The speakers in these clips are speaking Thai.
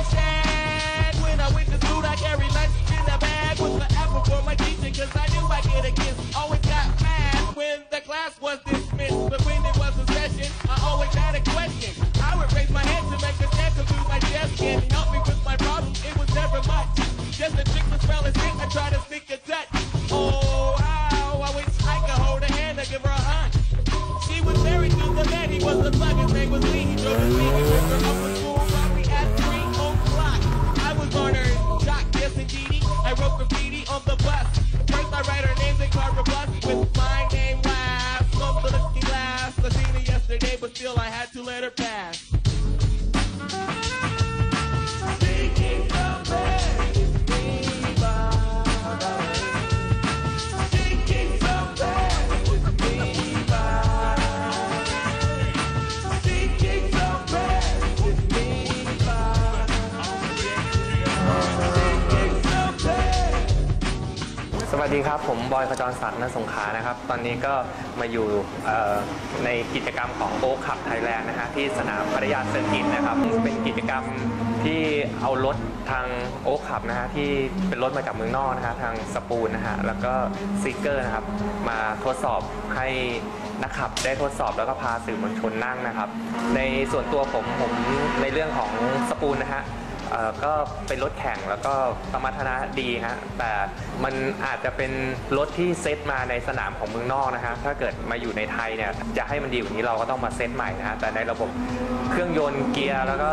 and shad. When I went to school, I carried lunch in a bag Was forever for my teacher, cause I knew I'd get a kiss. Always got mad when the class was dismissed. But when it was a session, I always had a question. I would raise my hand to make a step to through my desk and help me with my problems. It was never much. Just a trick was fell as I tried to speak. a let her pass. วัสดีครับ ผมบอยขจรศักดิ์นสงขานะครับ ตอนนี้ก็มาอยู่ในกิจกรรมของ Oak Club Thailand นะฮะที่สนามพัทยา Circuit นะครับ เป็นกิจกรรมที่เอารถทาง Oak Club นะฮะที่เป็นรถมาจากเมืองนอกนะฮะทาง Spoon นะฮะแล้วก็ Seeker นะครับ มาทดสอบให้นักขับได้ทดสอบแล้วก็พาสื่อมวลชนนั่งนะครับ ในส่วนตัวผมผมในเรื่องของ Spoon นะฮะ เอ่อก็เป็นรถแข่งแล้วก็สมรรถนะดีฮะแต่มันอาจจะเป็นรถที่เซตมาในสนามของเมืองนอกนะฮะถ้าเกิดมาอยู่ในไทยเนี่ยจะให้มันดีกว่านี้เราก็ต้องมาเซตใหม่นะฮะแต่ในระบบเครื่องยนต์เกียร์แล้วก็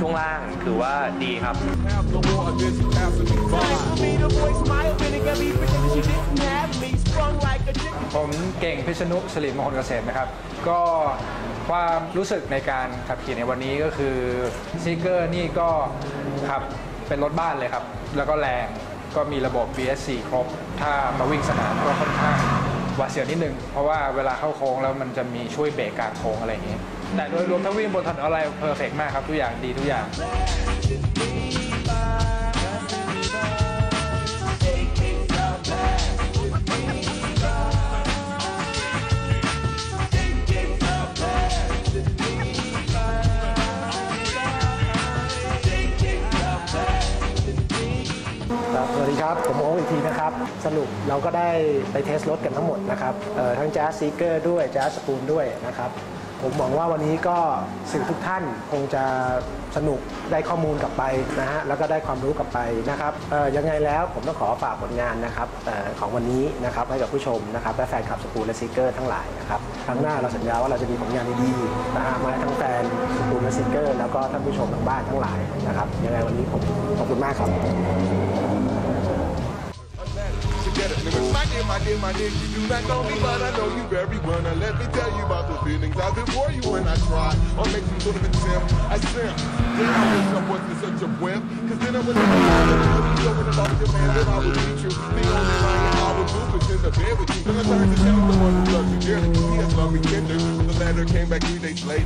ช่วงล่างถือว่าดีครับ I'm gonna be. Time for me to voice my opinion, got me pretending she didn't have me, sprung like a chick. ผมเก่งพิษณุสลิมมงคลเกษมนะครับ ก็ความรู้สึกในการขับขี่ในวันนี้ก็คือSeeker นี่ก็ขับเป็นรถบ้านเลยครับ แล้วก็แรงก็มีระบบ BS4 ครบ ถ้ามาวิ่งสนามก็ค่อนข้างหวาดเสียวนิดนึง เพราะว่าเวลาเข้าโค้งแล้วมันจะมีช่วยเบรกกลางโค้งอะไรอย่างนี้ แต่โดยรวมถ้าวิ่งบนถนนอะไร perfect มากครับ ทุกอย่างดีทุกอย่าง สวัสดีครับ ผมโอ๊คอีกทีนะครับ สรุปเราก็ได้ไป test รถกันทั้งหมดนะครับทั้ง Jazz Seeker ด้วย Jazz Spoon ด้วยนะครับ ผมหวังว่าวันนี้ก็สื่อทุกท่านคงจะสนุกได้ข้อมูลกลับไปนะฮะแล้วก็ได้ความรู้กลับไปนะครับยังไงแล้วผมต้องขอฝากผลงานนะครับออของวันนี้นะครับให้กับผู้ชมนะครับและแฟนคลับ Spoon และ Seeker ทั้งหลายนะครับครั้งหน้าเราสัญญาว่าเราจะมีผลงานดีๆนะฮะมาให้ทั้งแฟน Spoon และ Seeker แล้วก็ท่านผู้ชมทางบ้านทั้งหลายนะครับยังไงวันนี้ผมขอบคุณมากครับ My name, my name. You do not know me, but I know you very well. Now let me tell you about the feelings I did for you when I tried. Or make some sort of attempt. I simp. Then I wish I wasn't such a wimp. Cause then I would never be going about your man that I would meet you. The only line I would do was in the bed with you. Then I turned to him, the one who loves you dearly. He has loved me tender. The letter came back three days late.